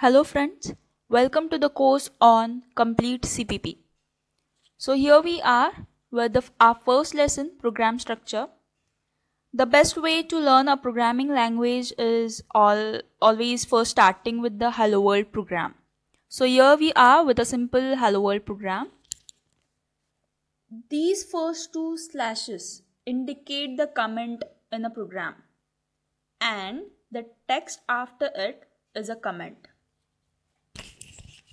Hello friends, welcome to the course on Complete CPP. So here we are with the, our first lesson program structure. The best way to learn a programming language is all, always first starting with the Hello World program. So here we are with a simple Hello World program. These first two slashes indicate the comment in a program and the text after it is a comment.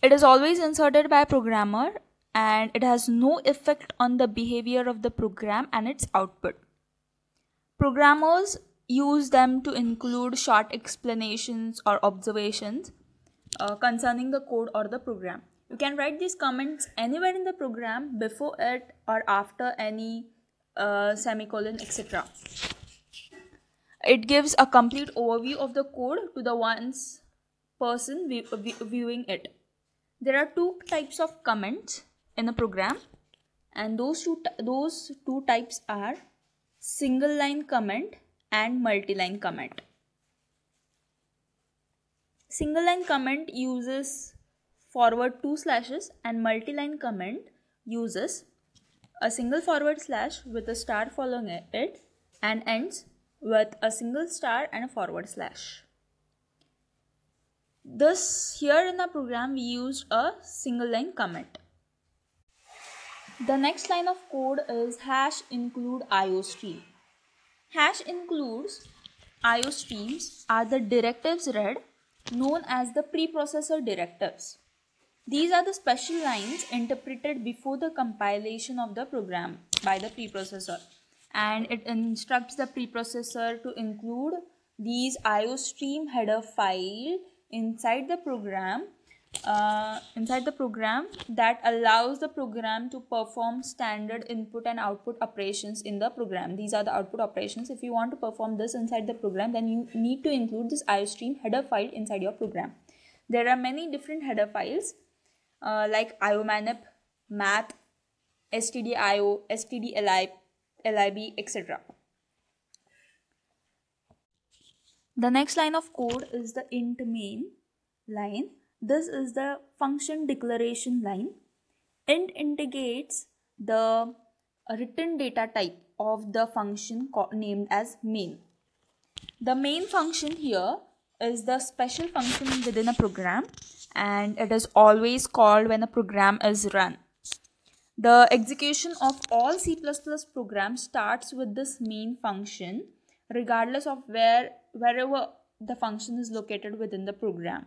It is always inserted by a programmer and it has no effect on the behavior of the program and its output. Programmers use them to include short explanations or observations uh, concerning the code or the program. You can write these comments anywhere in the program before it or after any uh, semicolon etc. It gives a complete overview of the code to the one's person viewing it there are two types of comments in a program and those two those two types are single line comment and multi-line comment. Single line comment uses forward two slashes and multi-line comment uses a single forward slash with a star following it and ends with a single star and a forward slash Thus, here in the program we used a single line comment. The next line of code is hash include IO stream. Hash includes IO streams are the directives read known as the preprocessor directives. These are the special lines interpreted before the compilation of the program by the preprocessor and it instructs the preprocessor to include these IO stream header file inside the program uh, inside the program that allows the program to perform standard input and output operations in the program. These are the output operations. If you want to perform this inside the program then you need to include this iostream header file inside your program. There are many different header files uh, like iomanip math stdio stdlib lib etc The next line of code is the int main line. This is the function declaration line. Int indicates the written data type of the function named as main. The main function here is the special function within a program and it is always called when a program is run. The execution of all C++ programs starts with this main function regardless of where wherever the function is located within the program.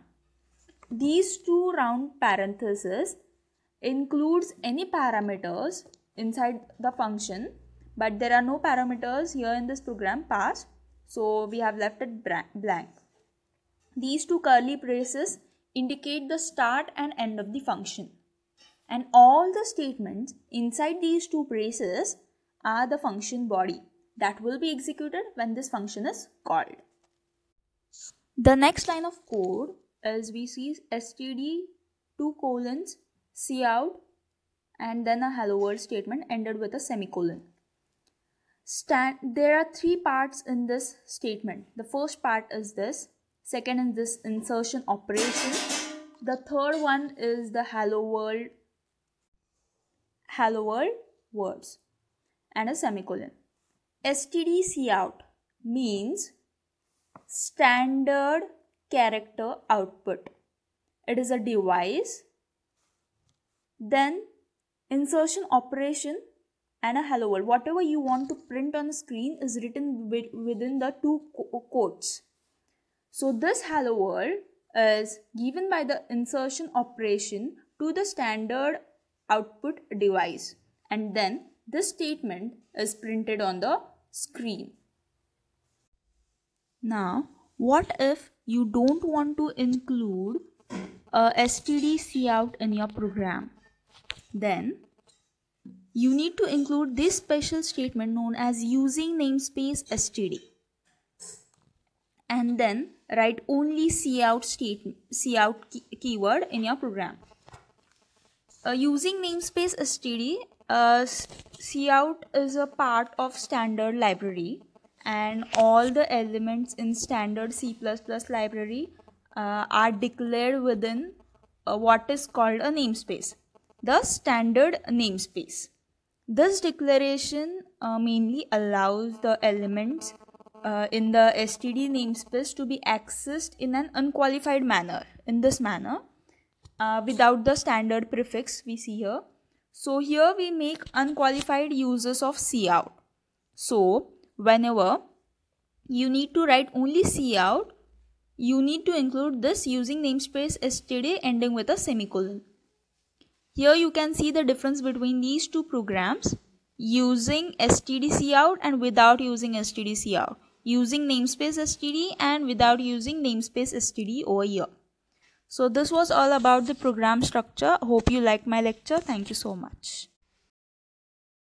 These two round parentheses includes any parameters inside the function but there are no parameters here in this program passed so we have left it blank. These two curly braces indicate the start and end of the function and all the statements inside these two braces are the function body that will be executed when this function is called. The next line of code is we see std 2 colons cout and then a hello world statement ended with a semicolon. Stand, there are three parts in this statement. The first part is this, second is this insertion operation. The third one is the hello world hello world words and a semicolon std stdcout means standard character output. It is a device. Then insertion operation and a hello world. Whatever you want to print on the screen is written within the two quotes. So this hello world is given by the insertion operation to the standard output device and then this statement is printed on the screen. Now, what if you don't want to include a std cout in your program? Then, you need to include this special statement known as using namespace std and then write only cout statement cout key keyword in your program. Uh, using namespace std uh, cout is a part of standard library and all the elements in standard C++ library uh, are declared within uh, what is called a namespace, the standard namespace. This declaration uh, mainly allows the elements uh, in the std namespace to be accessed in an unqualified manner in this manner uh, without the standard prefix we see here so here we make unqualified uses of cout so whenever you need to write only cout you need to include this using namespace std ending with a semicolon. Here you can see the difference between these two programs using stdcout and without using stdcout using namespace std and without using namespace std over here. So this was all about the program structure. Hope you like my lecture. Thank you so much